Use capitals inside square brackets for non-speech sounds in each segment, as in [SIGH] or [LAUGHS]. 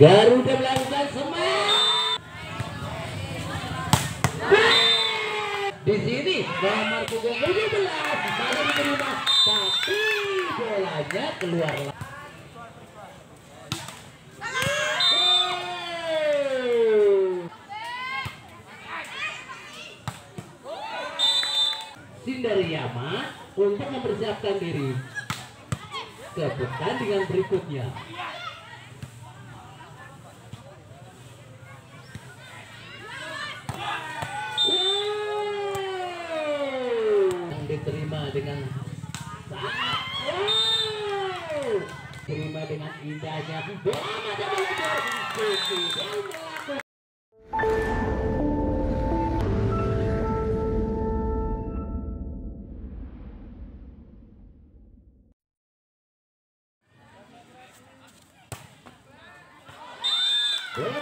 Garuda melakukan semangat. Di sini nomor punggung 17 masih diterima tapi bolanya keluar. Sindariyama untuk mempersiapkan diri ke pertandingan berikutnya.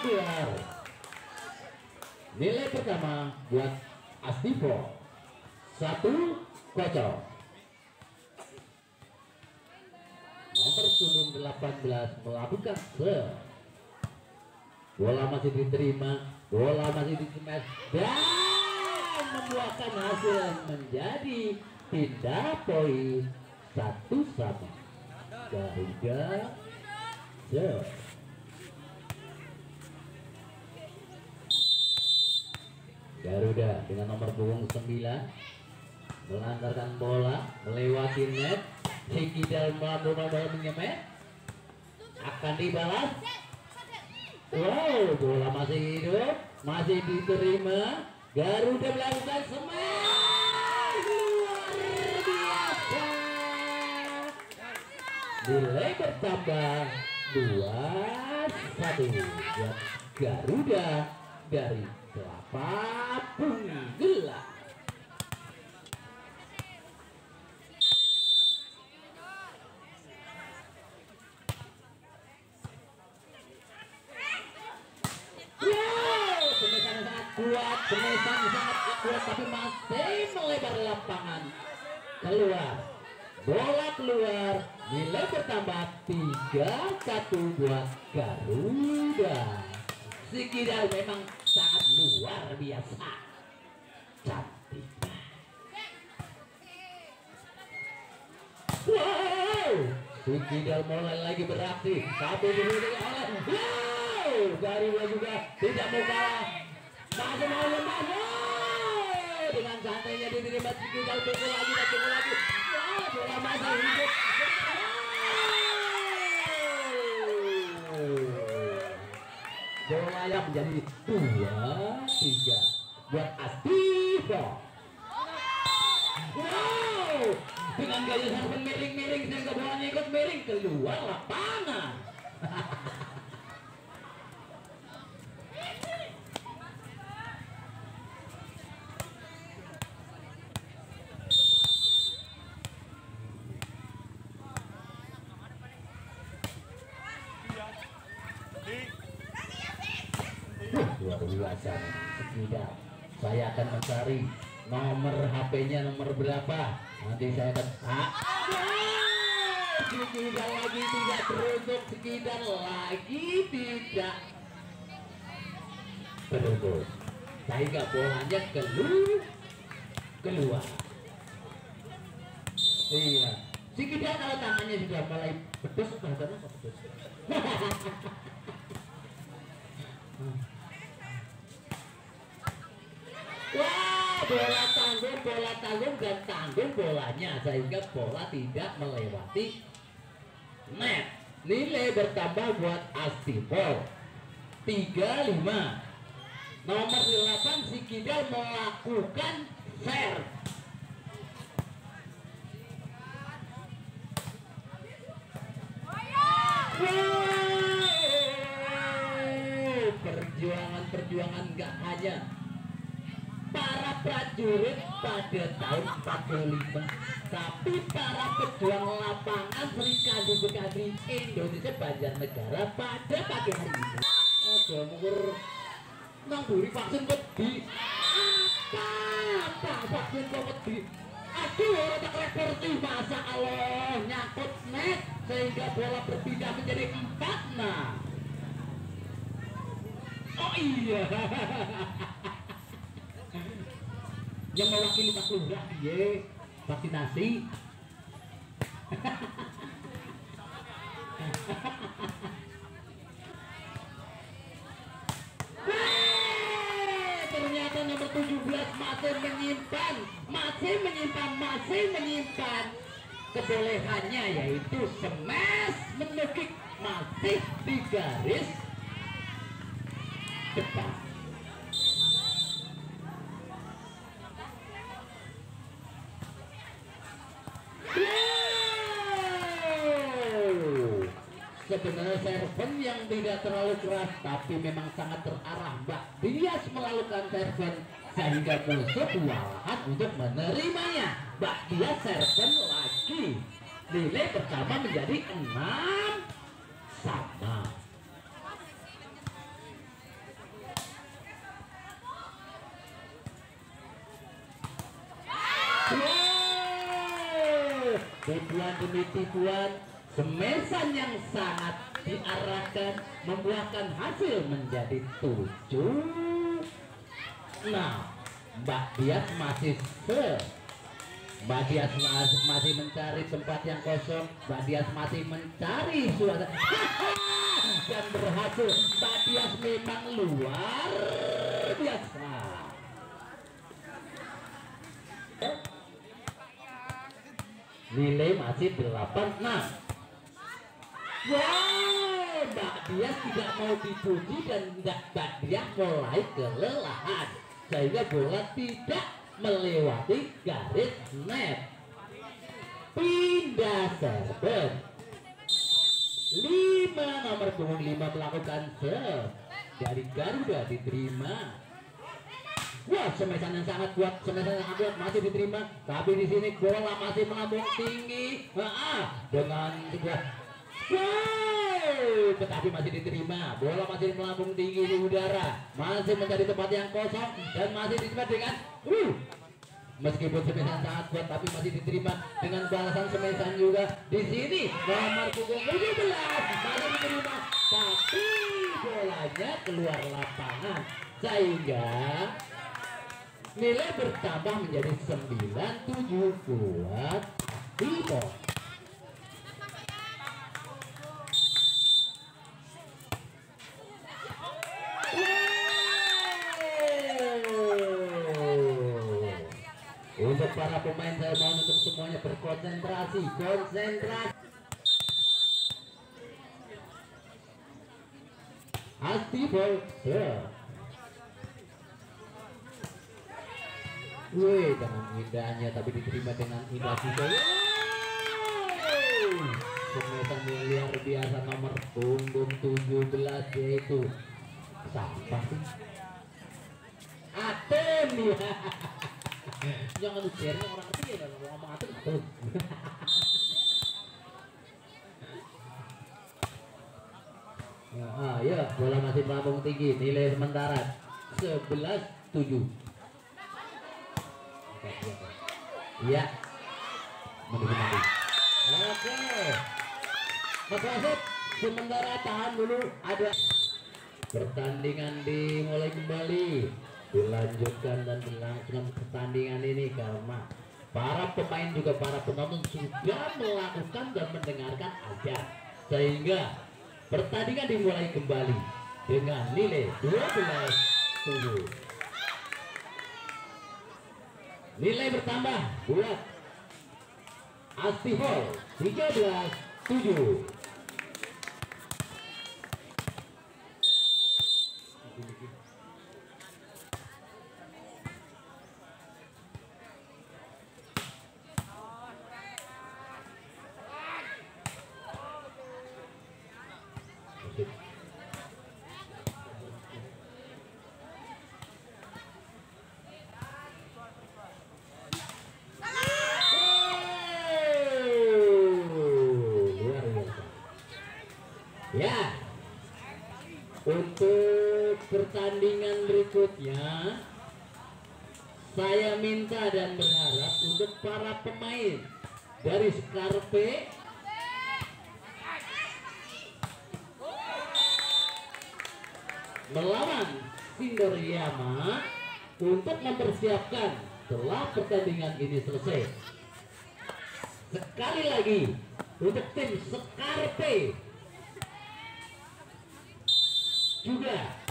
Keluar nilai pertama buat Astivo satu kocok. Nomor punggung 18 melakukan se bola masih diterima bola masih dikemas dan membuahkan hasil menjadi tidak poin satu sama. Garuda se Garuda dengan nomor punggung 9 melantarkan bola melewati net. Hikidal mampu bola menyemet akan dibalas wow bola masih hidup masih diterima. Garuda melakukan semangat. Luar biasa nilai bertambah. Dua satu. Buat Garuda dari Kelapa Gelang Wow, kuat, semesan sangat kuat, tapi masih melebar lapangan. Keluar, bola keluar, nilai bertambah 3-1 buat Garuda. Si memang sangat luar biasa. Cantik. Wow, si Kidal mulai lagi beraksi, tapi dihuni oleh Wow, Garuda juga tidak mau kalah. Dengan lagi lagi. Bola yang menjadi dua tiga buat Astivo. Wow, dengan gaya serban miring-miring sehingga bolanya ikut miring keluar lapangan. [LAUGHS] Nih. Tidak. Saya akan mencari nomor HP-nya nomor berapa. Nanti saya akan ah. Sekitar lagi tidak beruntung, sekitar lagi tidak beruntung. Sehingga bolanya keluar, keluar. Iya. Si Kidan kalau tangannya sudah mulai pedes, bahasanya apa pedes? [LAUGHS] [LAUGHS] Wah, bola tanggung, bola tanggung dan tanggung bolanya sehingga bola tidak melewati net. Nilai bertambah buat Astipol 35. Nomor 8 si Kidal melakukan fair. Perjuangan-perjuangan gak hanya prajurit pada tahun 45 tapi para pejuang lapangan Serikandi Bekasi Indonesia Banjarnegara pada pagi hari ini. Ada mengur nang buri vaksin wedi apa? Apa? Vaksin kok wedi aduh otak reporti masa Allah nyangkut net sehingga bola berpindah menjadi empat nah. Oh iya. [LAUGHS] Yang mewakili Pak Lurah ye vaksinasi. [LAUGHS] ternyata nomor 17 masih menyimpan masih menyimpan masih menyimpan kebolehannya yaitu smash menukik masih di garis depan sebenarnya serven yang tidak terlalu keras tapi memang sangat terarah. Mbak Dias melakukan serven sehingga musuh kewalahan untuk menerimanya. Mbak Dias serven lagi. Nilai pertama menjadi 6 sama. Tipuan demi tipuan semesan yang sangat diarahkan membuahkan hasil menjadi tujuh. Nah Mbak Dias masih se Mbak Dias masih, mencari tempat yang kosong. Mbak Dias masih mencari suara. [LAUGHS] Dan berhasil. Mbak Dias memang luar biasa. Nilai masih 86 Wow, Mbak Dias tidak mau dipuji dan tidak Mbak Dias mulai kelelahan sehingga bola tidak melewati garis net. Pindah server. Lima nomor punggung lima melakukan serve dari Garuda diterima. Wah, semesan yang sangat kuat, semesan yang sangat kuat masih diterima. Tapi di sini bola masih melambung tinggi. Ah, dengan sebuah Tetapi masih diterima. Bola masih melambung tinggi di udara. Masih mencari tempat yang kosong dan masih diterima dengan uh, Meskipun semesan sangat kuat tapi masih diterima dengan balasan semesan juga. Di sini nomor punggung 17 masih diterima tapi bolanya keluar lapangan. Sehingga nilai bertambah menjadi 97 buat Timo Untuk para pemain saya mohon untuk semuanya Asti ball, yeah. Wih, dengan indahnya tapi diterima dengan indah juga. Yang luar biasa nomor punggung 17 yaitu siapa sih? Aten ya. [LAUGHS] Jangan lu share orang ngerti ya ngomong Aten [LAUGHS] Aten. Ya, ya, bola masih melambung tinggi, nilai sementara 11 7. Iya. Mending Oke. Mas Wasit, sementara tahan dulu ada pertandingan dimulai kembali dilanjutkan dan berlangsung pertandingan ini karena para pemain juga para penonton sudah melakukan dan mendengarkan aja sehingga pertandingan dimulai kembali dengan nilai 12 7 nilai bertambah buat Astihol 13 7 luar biasa. Ya, untuk pertandingan berikutnya, saya minta dan berharap untuk para pemain dari Scarpe melawan Sindoriyama untuk mempersiapkan setelah pertandingan ini selesai. Sekali lagi untuk tim Skarpe juga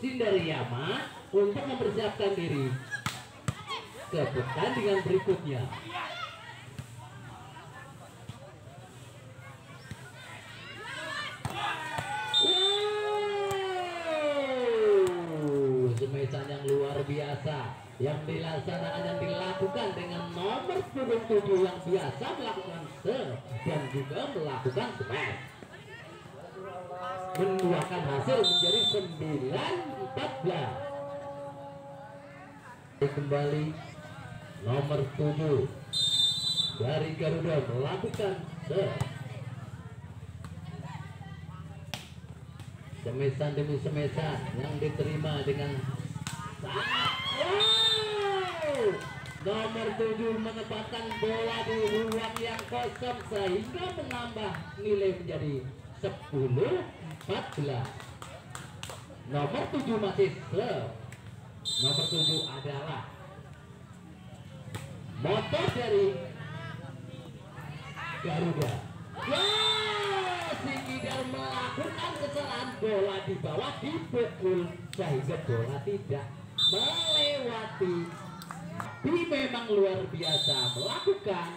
Sindoriyama untuk mempersiapkan diri. Ke pertandingan berikutnya. Yang luar biasa yang dilaksanakan dan dilakukan dengan nomor punggung tujuh yang biasa melakukan serve dan juga melakukan smash menduakan hasil menjadi 9 14 kembali nomor 7 dari Garuda melakukan semesan demi semesan yang diterima dengan nomor 7 menempatkan bola di ruang yang kosong sehingga menambah nilai menjadi 10 14 nomor 7 masih serve nomor 7 adalah motor dari Garuda. Wah, si Kidal melakukan kesalahan bola di bawah dipukul sehingga bola tidak melewati. Tapi memang luar biasa melakukan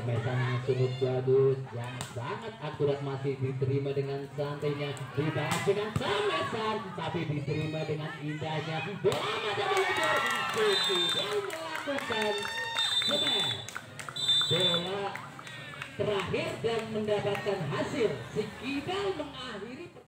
yang sungguh bagus. Yang sangat akurat masih diterima dengan santainya. Dibahas dengan semesan tapi diterima dengan indahnya. Bola pada meluncur Susi dan melakukan. Bola terakhir dan mendapatkan hasil si Kidal mengakhiri